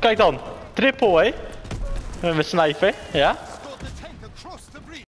Kijk dan. Triple, hé. Met sniper, ja.